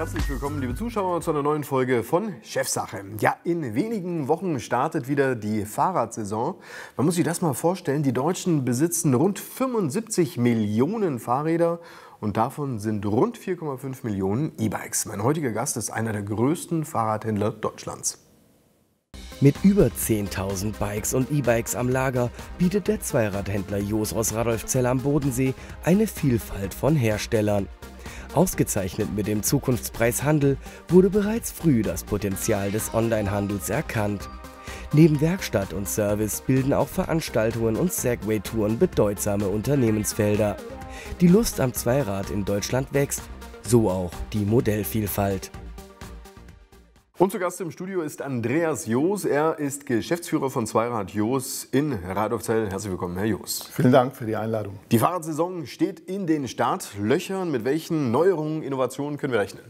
herzlich willkommen, liebe Zuschauer, zu einer neuen Folge von Chefsache. Ja, in wenigen Wochen startet wieder die Fahrradsaison. Man muss sich das mal vorstellen, die Deutschen besitzen rund 75 Millionen Fahrräder und davon sind rund 4,5 Millionen E-Bikes. Mein heutiger Gast ist einer der größten Fahrradhändler Deutschlands. Mit über 10.000 Bikes und E-Bikes am Lager bietet der Zweiradhändler Jos aus Radolfzell am Bodensee eine Vielfalt von Herstellern. Ausgezeichnet mit dem Zukunftspreis Handel wurde bereits früh das Potenzial des Onlinehandels erkannt. Neben Werkstatt und Service bilden auch Veranstaltungen und Segway-Touren bedeutsame Unternehmensfelder. Die Lust am Zweirad in Deutschland wächst, so auch die Modellvielfalt. Und zu Gast im Studio ist Andreas Joos. Er ist Geschäftsführer von Zweirad Joos in Radolfzell. Herzlich willkommen, Herr Joos. Vielen Dank für die Einladung. Die Fahrradsaison steht in den Startlöchern. Mit welchen Neuerungen, Innovationen können wir rechnen?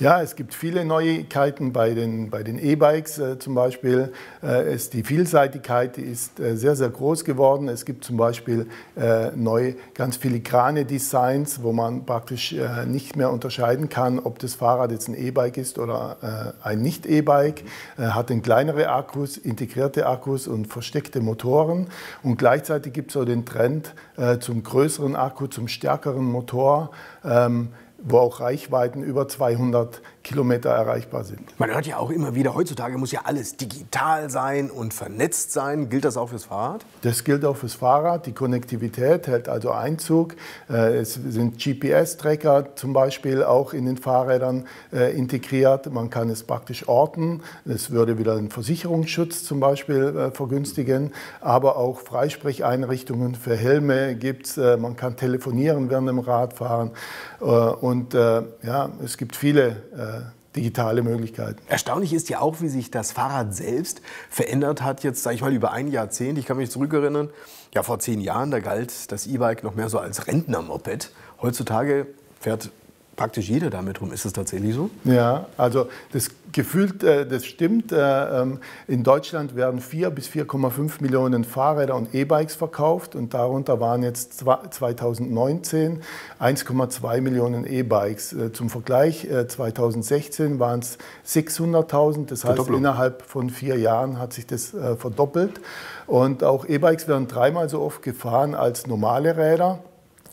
Ja, es gibt viele Neuigkeiten bei den bei den E-Bikes äh, zum Beispiel. Äh, ist die Vielseitigkeit ist äh, sehr sehr groß geworden. Es gibt zum Beispiel äh, neu ganz filigrane Designs, wo man praktisch äh, nicht mehr unterscheiden kann, ob das Fahrrad jetzt ein E-Bike ist oder äh, ein nicht E-Bike. hat dann kleinere Akkus, integrierte Akkus und versteckte Motoren. Und gleichzeitig gibt es auch den Trend zum größeren Akku, zum stärkeren Motor. Ähm, wo auch Reichweiten über 200 Kilometer erreichbar sind. Man hört ja auch immer wieder, heutzutage muss ja alles digital sein und vernetzt sein. Gilt das auch fürs Fahrrad? Das gilt auch fürs Fahrrad. Die Konnektivität hält also Einzug. Äh, es sind GPS-Tracker zum Beispiel auch in den Fahrrädern äh, integriert. Man kann es praktisch orten. Es würde wieder den Versicherungsschutz zum Beispiel äh, vergünstigen. Aber auch Freisprecheinrichtungen für Helme gibt es. Man kann telefonieren während dem Radfahren. Und ja, es gibt viele digitale Möglichkeiten. Erstaunlich ist ja auch, wie sich das Fahrrad selbst verändert hat, jetzt sage ich mal über ein Jahrzehnt. Ich kann mich zurückerinnern, ja vor zehn Jahren, da galt das E-Bike noch mehr so als Rentnermoped. Heutzutage fährt praktisch jeder damit rum. Ist das tatsächlich so? Ja, also das gefühlt, äh, das stimmt. Äh, ähm, in Deutschland werden 4 bis 4,5 Millionen Fahrräder und E-Bikes verkauft und darunter waren jetzt 2019 1,2 Millionen E-Bikes. Äh, zum Vergleich, 2016 waren es 600.000. Das heißt, innerhalb von vier Jahren hat sich das verdoppelt. Und auch E-Bikes werden dreimal so oft gefahren als normale Räder.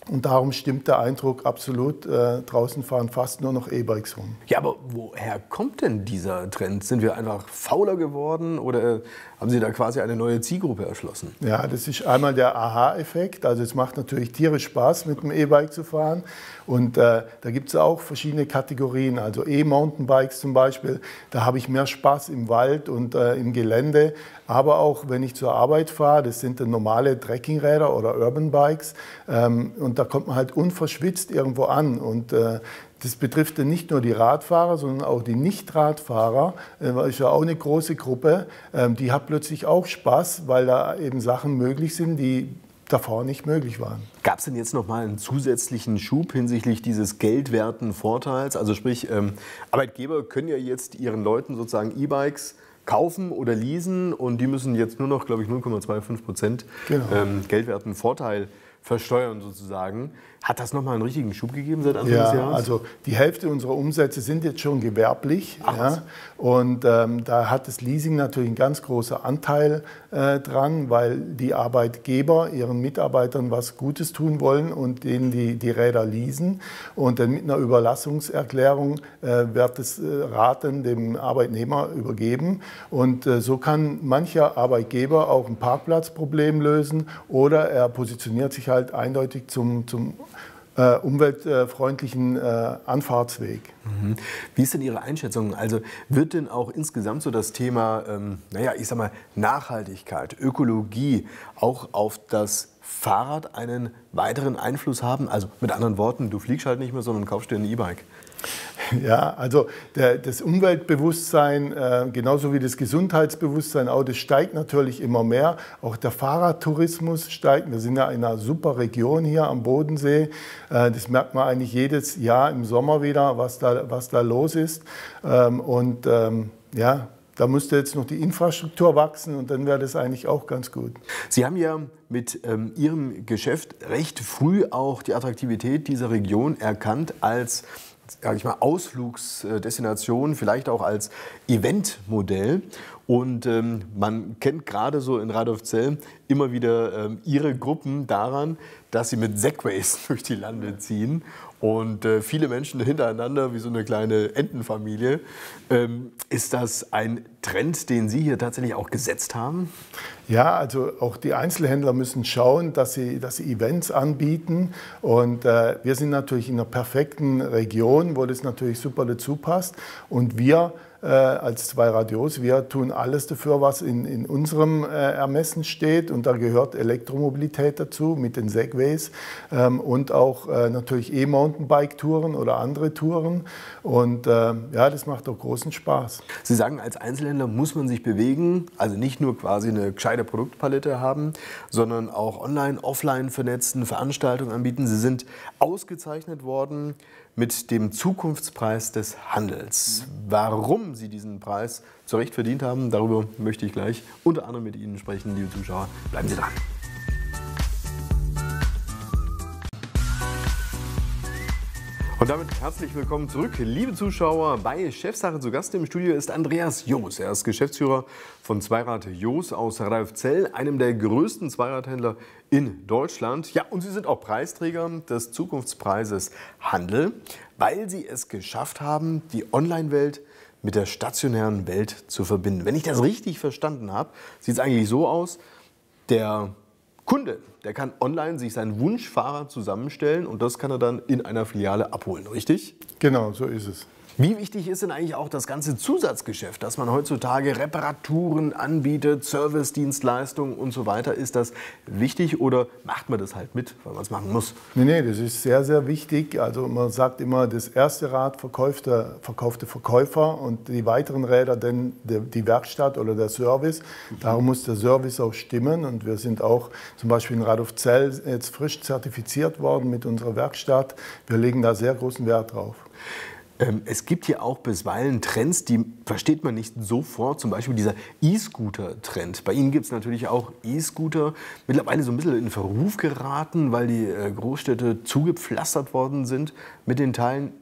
Und darum stimmt der Eindruck absolut, äh, draußen fahren fast nur noch E-Bikes rum. Ja, aber woher kommt denn dieser Trend? Sind wir einfach fauler geworden oder haben Sie da quasi eine neue Zielgruppe erschlossen? Ja, das ist einmal der Aha-Effekt. Also es macht natürlich tierisch Spaß, mit dem E-Bike zu fahren. Und äh, da gibt es auch verschiedene Kategorien. Also E-Mountainbikes zum Beispiel, da habe ich mehr Spaß im Wald und äh, im Gelände. Aber auch wenn ich zur Arbeit fahre, das sind dann normale Trekkingräder oder Urban Bikes. Ähm, und da kommt man halt unverschwitzt irgendwo an. Und äh, das betrifft dann nicht nur die Radfahrer, sondern auch die Nicht-Radfahrer. Das äh, ist ja auch eine große Gruppe. Ähm, die hat plötzlich auch Spaß, weil da eben Sachen möglich sind, die davor nicht möglich waren. Gab es denn jetzt noch mal einen zusätzlichen Schub hinsichtlich dieses geldwerten Vorteils? Also sprich, ähm, Arbeitgeber können ja jetzt ihren Leuten sozusagen E-Bikes kaufen oder leasen und die müssen jetzt nur noch, glaube ich, 0,25 Prozent genau. ähm, geldwerten Vorteil versteuern sozusagen. Hat das nochmal einen richtigen Schub gegeben seit Anfang ja, des Jahres? Also die Hälfte unserer Umsätze sind jetzt schon gewerblich. Ach, ja. Und ähm, da hat das Leasing natürlich einen ganz großen Anteil äh, dran, weil die Arbeitgeber ihren Mitarbeitern was Gutes tun wollen und denen die, die Räder leasen. Und dann mit einer Überlassungserklärung äh, wird das äh, Raten dem Arbeitnehmer übergeben. Und äh, so kann mancher Arbeitgeber auch ein Parkplatzproblem lösen oder er positioniert sich halt eindeutig zum, zum äh, umweltfreundlichen äh, Anfahrtsweg. Mhm. Wie ist denn Ihre Einschätzung? Also wird denn auch insgesamt so das Thema, ähm, naja, ich sag mal, Nachhaltigkeit, Ökologie auch auf das Fahrrad einen weiteren Einfluss haben? Also mit anderen Worten, du fliegst halt nicht mehr, sondern kaufst dir ein E-Bike. Ja, also der, das Umweltbewusstsein, äh, genauso wie das Gesundheitsbewusstsein, auch das steigt natürlich immer mehr. Auch der Fahrradtourismus steigt. Wir sind ja in einer super Region hier am Bodensee. Äh, das merkt man eigentlich jedes Jahr im Sommer wieder, was da, was da los ist. Ähm, und ähm, ja, da müsste jetzt noch die Infrastruktur wachsen und dann wäre das eigentlich auch ganz gut. Sie haben ja mit ähm, Ihrem Geschäft recht früh auch die Attraktivität dieser Region erkannt als sag ich mal, Ausflugsdestination, vielleicht auch als Eventmodell. Und ähm, man kennt gerade so in Radolfzell immer wieder ähm, ihre Gruppen daran, dass sie mit Segways durch die Lande ziehen und äh, viele Menschen hintereinander wie so eine kleine Entenfamilie. Ähm, ist das ein Trend, den Sie hier tatsächlich auch gesetzt haben? Ja, also auch die Einzelhändler müssen schauen, dass sie, dass sie Events anbieten. Und äh, wir sind natürlich in einer perfekten Region, wo das natürlich super dazu passt. Und wir als zwei Radios. Wir tun alles dafür, was in, in unserem äh, Ermessen steht. Und da gehört Elektromobilität dazu mit den Segways ähm, und auch äh, natürlich E-Mountainbike-Touren oder andere Touren. Und äh, ja, das macht auch großen Spaß. Sie sagen, als Einzelhändler muss man sich bewegen, also nicht nur quasi eine gescheite Produktpalette haben, sondern auch online, offline vernetzen, Veranstaltungen anbieten. Sie sind ausgezeichnet worden mit dem Zukunftspreis des Handels. Warum Sie diesen Preis zu Recht verdient haben, darüber möchte ich gleich unter anderem mit Ihnen sprechen, liebe Zuschauer. Bleiben Sie dran. Und damit herzlich willkommen zurück, liebe Zuschauer. Bei Chefsache zu Gast im Studio ist Andreas Joos. Er ist Geschäftsführer von Zweirad Joos aus Ralfzell, einem der größten Zweiradhändler in Deutschland. Ja, und Sie sind auch Preisträger des Zukunftspreises Handel, weil Sie es geschafft haben, die Online-Welt mit der stationären Welt zu verbinden. Wenn ich das richtig verstanden habe, sieht es eigentlich so aus, der Kunde, der kann online sich seinen Wunschfahrer zusammenstellen und das kann er dann in einer Filiale abholen, richtig? Genau, so ist es. Wie wichtig ist denn eigentlich auch das ganze Zusatzgeschäft, dass man heutzutage Reparaturen anbietet, Servicedienstleistungen und so weiter? Ist das wichtig oder macht man das halt mit, weil man es machen muss? Nee, nee, das ist sehr, sehr wichtig. Also man sagt immer, das erste Rad verkauft der, verkauft der Verkäufer und die weiteren Räder dann die Werkstatt oder der Service. Mhm. Darum muss der Service auch stimmen und wir sind auch zum Beispiel in Radolfzell jetzt frisch zertifiziert worden mit unserer Werkstatt. Wir legen da sehr großen Wert drauf. Ähm, es gibt hier auch bisweilen Trends, die versteht man nicht sofort. Zum Beispiel dieser E-Scooter-Trend. Bei Ihnen gibt es natürlich auch E-Scooter, mittlerweile so ein bisschen in Verruf geraten, weil die äh, Großstädte zugepflastert worden sind mit den Teilen.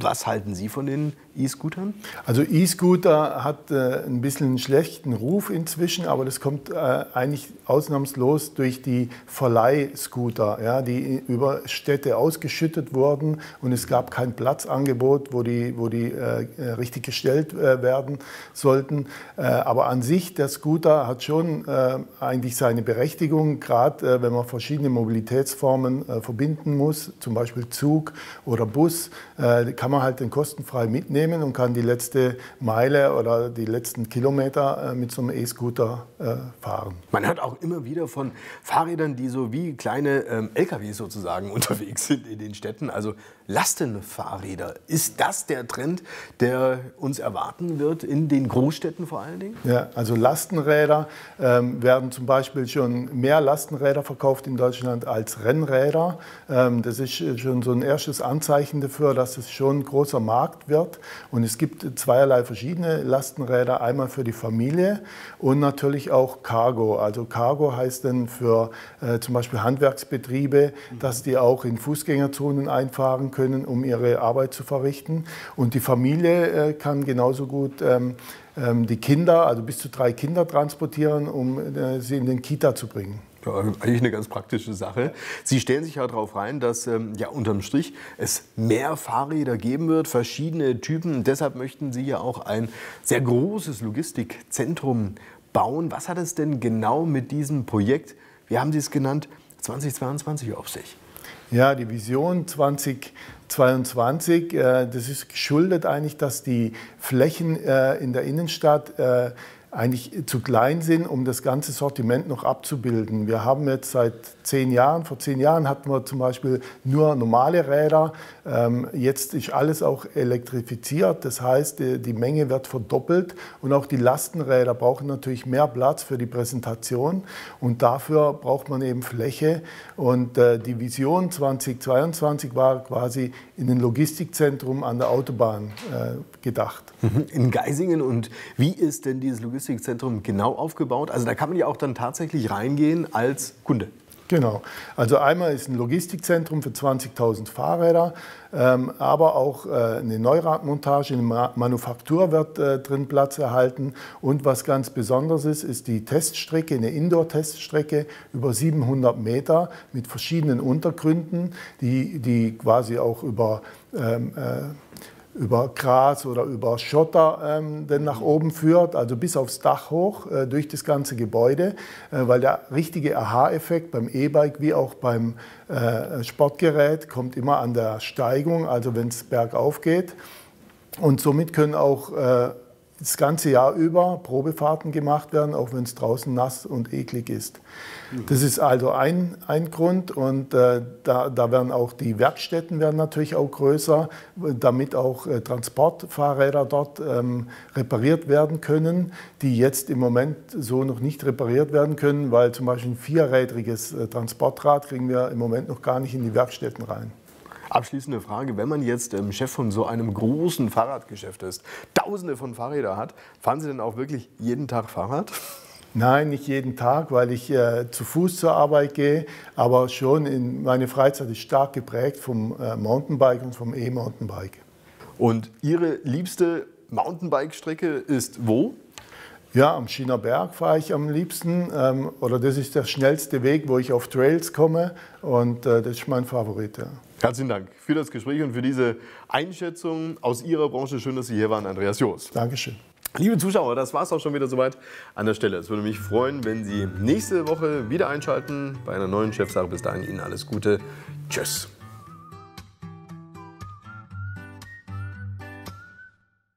Was halten Sie von den E-Scootern? Also E-Scooter hat äh, ein bisschen einen schlechten Ruf inzwischen, aber das kommt äh, eigentlich ausnahmslos durch die Verleihscooter, ja, die über Städte ausgeschüttet wurden und es gab kein Platzangebot, wo die, wo die äh, richtig gestellt äh, werden sollten. Äh, aber an sich, der Scooter hat schon äh, eigentlich seine Berechtigung, gerade wenn man verschiedene Mobilitätsformen verbinden muss, zum Beispiel Zug oder Bus, kann man halt den kostenfrei mitnehmen mitnehmen und kann die letzte Meile oder die letzten Kilometer äh, mit so einem E-Scooter äh, fahren. Man hört auch immer wieder von Fahrrädern, die so wie kleine ähm, LKWs sozusagen unterwegs sind in den Städten, also Lastenfahrräder. Ist das der Trend, der uns erwarten wird in den Großstädten vor allen Dingen? Ja, also Lastenräder ähm, werden zum Beispiel schon mehr Lastenräder verkauft in Deutschland als Rennräder. Ähm, das ist schon so ein erstes Anzeichen dafür, dass es schon ein großer Markt wird. Und es gibt zweierlei verschiedene Lastenräder, einmal für die Familie und natürlich auch Cargo. Also Cargo heißt dann für äh, zum Beispiel Handwerksbetriebe, dass die auch in Fußgängerzonen einfahren können, um ihre Arbeit zu verrichten. Und die Familie äh, kann genauso gut ähm, ähm, die Kinder, also bis zu drei Kinder transportieren, um äh, sie in den Kita zu bringen. Ja, eigentlich eine ganz praktische Sache. Sie stellen sich ja darauf rein, dass ähm, ja unterm Strich es mehr Fahrräder geben wird, verschiedene Typen. Deshalb möchten Sie ja auch ein sehr großes Logistikzentrum bauen. Was hat es denn genau mit diesem Projekt, wie haben Sie es genannt, 2022 auf sich? Ja, die Vision 2022, äh, das ist geschuldet eigentlich, dass die Flächen äh, in der Innenstadt äh, eigentlich zu klein sind, um das ganze Sortiment noch abzubilden. Wir haben jetzt seit zehn Jahren, vor zehn Jahren hatten wir zum Beispiel nur normale Räder. Ähm, jetzt ist alles auch elektrifiziert. Das heißt, die Menge wird verdoppelt und auch die Lastenräder brauchen natürlich mehr Platz für die Präsentation und dafür braucht man eben Fläche. Und äh, die Vision 2022 war quasi in ein Logistikzentrum an der Autobahn äh, gedacht. In Geisingen und wie ist denn dieses Logistikzentrum genau aufgebaut? Also da kann man ja auch dann tatsächlich reingehen als Kunde. Genau. Also einmal ist ein Logistikzentrum für 20.000 Fahrräder, ähm, aber auch äh, eine Neuradmontage, eine Ma Manufaktur wird äh, drin Platz erhalten. Und was ganz Besonderes ist, ist die Teststrecke, eine Indoor-Teststrecke über 700 Meter mit verschiedenen Untergründen, die, die quasi auch über ähm, äh, über Gras oder über Schotter ähm, denn nach oben führt, also bis aufs Dach hoch äh, durch das ganze Gebäude, äh, weil der richtige Aha-Effekt beim E-Bike wie auch beim äh, Sportgerät kommt immer an der Steigung, also wenn es bergauf geht. Und somit können auch äh, das ganze Jahr über Probefahrten gemacht werden, auch wenn es draußen nass und eklig ist. Das ist also ein, ein Grund und äh, da, da werden auch die Werkstätten werden natürlich auch größer, damit auch äh, Transportfahrräder dort ähm, repariert werden können, die jetzt im Moment so noch nicht repariert werden können, weil zum Beispiel ein vierrädriges äh, Transportrad kriegen wir im Moment noch gar nicht in die Werkstätten rein. Abschließende Frage, wenn man jetzt ähm, Chef von so einem großen Fahrradgeschäft ist, tausende von Fahrrädern hat, fahren Sie denn auch wirklich jeden Tag Fahrrad? Nein, nicht jeden Tag, weil ich äh, zu Fuß zur Arbeit gehe, aber schon in meine Freizeit ist stark geprägt vom äh, Mountainbike und vom E-Mountainbike. Und Ihre liebste Mountainbike-Strecke ist wo? Ja, am Chiner Berg fahre ich am liebsten. Ähm, oder das ist der schnellste Weg, wo ich auf Trails komme. Und äh, das ist mein Favorit. Ja. Herzlichen Dank für das Gespräch und für diese Einschätzung aus Ihrer Branche. Schön, dass Sie hier waren, Andreas Joos. Dankeschön. Liebe Zuschauer, das war es auch schon wieder soweit an der Stelle. Es würde mich freuen, wenn Sie nächste Woche wieder einschalten bei einer neuen Chefsache. Bis dahin Ihnen alles Gute. Tschüss.